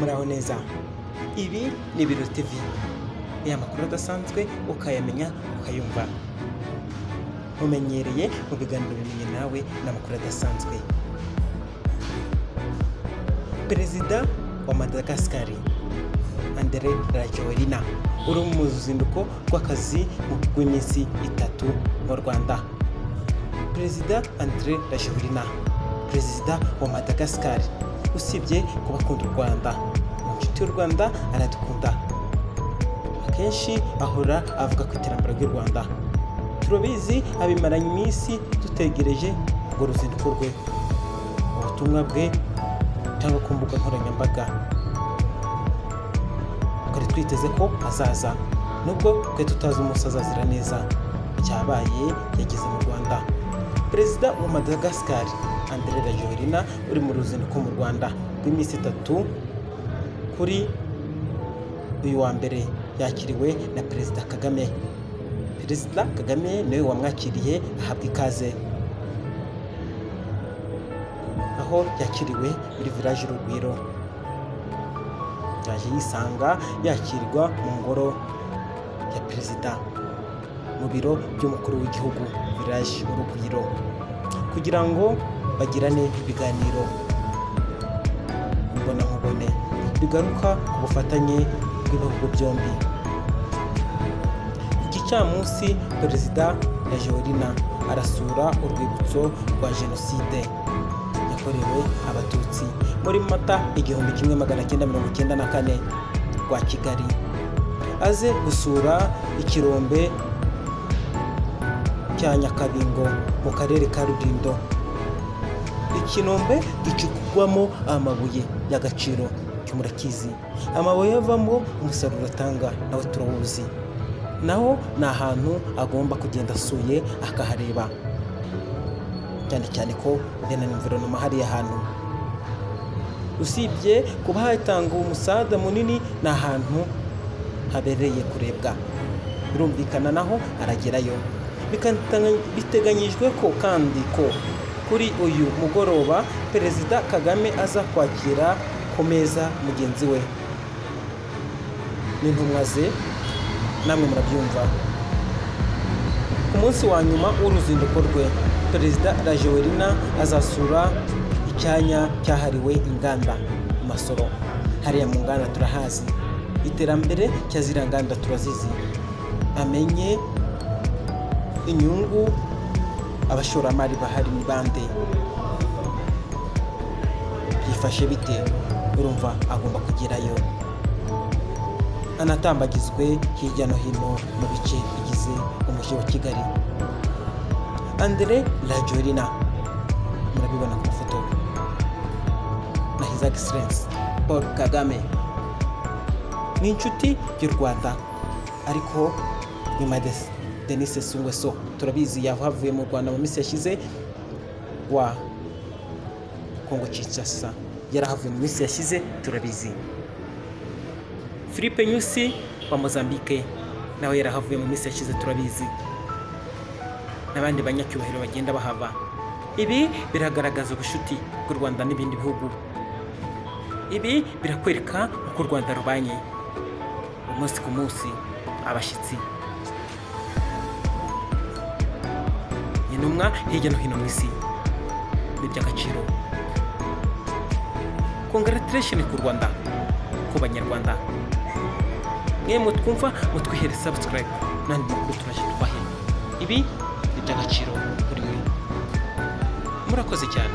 muraho neza. Ibi ni ibiro tv ni amakuru adasanzwe ukayamenya ukayumva. Umenyereye mu biganiro bimenye nawe n'amakuru adasanzwe. Perezida wa madagascar andere rajoelina uri mu ruzinduko rw'akazi rw'iminsi itatu mu rwanda. Perezida andre rajoelina perezida wa madagascar usibye kuba akunda u rwanda. Inshuti y'u rwanda aradukunda. Akenshi ahora avuga ku iterambere ry'u rwanda. Turabizi abimaranye iminsi dutegereje urwo ruzinduko rwe ubutumwa bwe cyangwa ku mbuga nkoranyambaga. Twari twiteze ko azaza. Nubwo twe tutazi umunsi azazira neza. Cyabaye yageze mu rwanda. Perezida wa madagascar andre rajoelina uri mu ruzinduko mu rwanda. Rw'iminsi itatu kuri uyu wa mbere yakiriwe na perezida kagame. Perezida kagame ni we wamwakiriye ahabwa ikaze. Aho yakiriwe muri village urugwiro yaje yisanga yakirwa mu ngoro ya perezida mu biro by'umukuru w'igihugu village urugwiro kugira ngo bagirane ibiganiro. Bigaruka ku bufatanye bw'ibihugu byombi. Ku gicamunsi perezida na Joelina arasura urwibutso rwa jenoside. Yakorewe abatutsi muri mata igihumbi kimwe magana cyenda mirongo icyenda na kane rwa kigali. Aze gusura ikirombe cya nyakabingo mu karere ka rulindo. Ikinombe gicukurwamo amabuye y'agaciro. Cy'umurakizi amabuye avamo umusaruro atanga nawe turawuzi. Naho ni ahantu agomba kugenda asuye akahareba. Cyane cyane ko na environoma hariya hantu. Usibye kuba hatanga umusada munini ni ahantu habereye kurebwa. Birumvikana naho aragerayo. Biteganyijwe ko kandi ko kuri uyu mugoroba perezida kagame aza kwakira ku meza mugenzi we. N'intumwa ze namwe murabyumva. Ku munsi wa nyuma w'uruzinduko rwe perezida rajoelina azasura icyanya cyahariwe inganda masoro. Hariya mu nganda turahazi. Iterambere cya ziriya nganda turazizi. Amenye inyungu abashoramari bahari ni bande? Byifashe bite? Urumva agomba kugerayo. Anatambagizwe hirya no hino mu bice bigize umujyi wa kigali. Andre rajoelina. Murabibona ku mafoto. Na his excellence paul kagame. Ni inshuti y'u rwanda. Ariko nyuma denise sungweso. Turabizi yahavuye mu rwanda mu minsi yashize wa kongo kinshasa. Yarahavuye mu minsi yashize turabizi. Philippe nyusi wa mozambique nawe yarahavuye mu minsi yashize turabizi. N'abandi banyacyubahiro bagenda bahava. Ibi biragaragaza ubucuti bw'u rwanda n'ibindi bihugu. Ibi birakwereka uko u rwanda rubanye umunsi ku munsi abashyitsi. Intumwa hirya no hino mu isi. Ni iby'agaciro. Congratulation ku rwanda. Ku banyarwanda. Mwe mutwumva mutwihere subscribe. N'andi makuru turaje tubahe. Ibi ni iby'agaciro kuri mwe murakoze cyane.